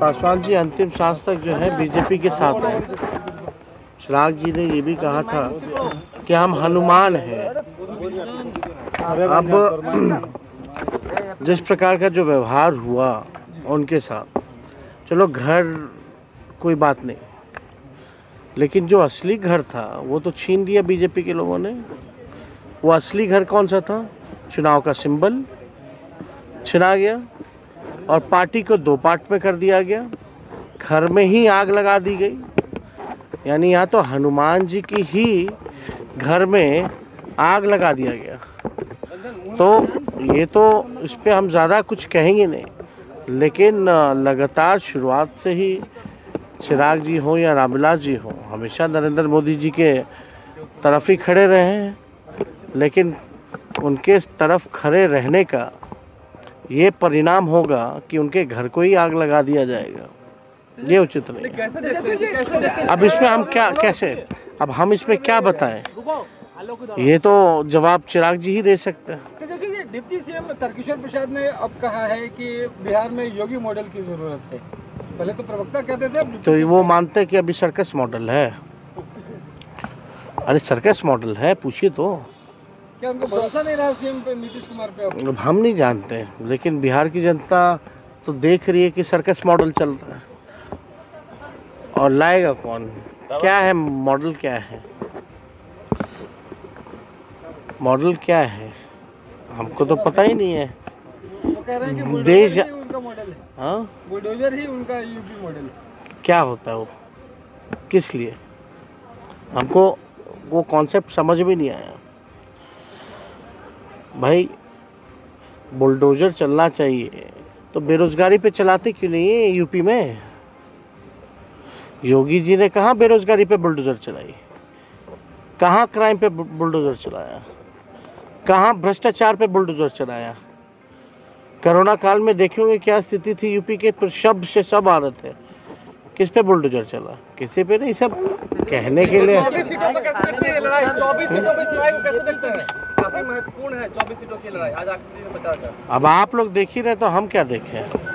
पासवान जी, अंतिम सांस तक जो है बीजेपी के साथ है। चिराग जी ने ये भी कहा था कि हम हनुमान हैं। अब जिस प्रकार का जो व्यवहार हुआ उनके साथ, चलो घर कोई बात नहीं, लेकिन जो असली घर था, वो तो छीन लिया बीजेपी के लोगों ने। वो असली घर कौन सा था? चुनाव का सिंबल, छिना गया। और पार्टी को दो पार्ट में कर दिया गया। घर में ही आग लगा दी गई। यानी यहाँ तो हनुमान जी की ही घर में आग लगा दिया गया। तो ये तो इस पर हम ज़्यादा कुछ कहेंगे नहीं। लेकिन लगातार शुरुआत से ही चिराग जी हो या रामविलास जी हो, हमेशा नरेंद्र मोदी जी के तरफ़ ही खड़े रहे हैं। लेकिन उनके तरफ़ खड़े रहने का ये परिणाम होगा कि उनके घर को ही आग लगा दिया जाएगा। ये उचित नहीं है। अब इसमें हम क्या कैसे? अब हम इसमें क्या बताएँ? ये तो जवाब चिराग जी ही दे सकते हैं। ये डिप्टी सीएम तर्किशोर प्रसाद ने अब कहा है कि बिहार में योगी मॉडल की ज़रूरत है। पहले तो प्रवक्ता कहते थे तो वो मानते हैं कि अभी सर्कस मॉडल है। अरे सर्कस मॉडल है पूछिए तो। क्या उनको भरोसा नहीं रहा सीएम पे नीतीश कुमार पे अब? हम नहीं जानते लेकिन बिहार की जनता तो देख रही है कि सर्कस मॉडल चल रहा है। और लाएगा कौन? क्या है मॉडल क्या है? मॉडल क्या है? हमको तो पता ही नहीं है। वो कह रहे हैं कि देश- ही उनका मॉडल है। हाँ? बुलडोजर ही उनका यूपी मॉडल क्या होता है वो? किस लिए? हमको वो कॉन्सेप्ट समझ में नहीं आया। भाई, बुलडोजर चलना चाहिए। तो बेरोजगारी पे चलाते क्यों नहीं है यूपी में? योगी जी ने कहा बेरोजगारी पे बुलडोजर चलाई? कहाँ क्राइम पे बुलडोजर चलाया? कहाँ भ्रष्टाचार पे बुलडोजर चलाया? कोरोना काल में देखेंगे क्या स्थिति थी यूपी के, पर शब्द से सब रहे थे किस पे बुलडोजर चला? किसी पे नहीं, सब कहने के लिए। काफ़ी महत्वपूर्ण है, चौबीस सीटों की लड़ाई। आज आखिरी में बचा अब आप लोग देख ही रहे तो हम क्या देखें?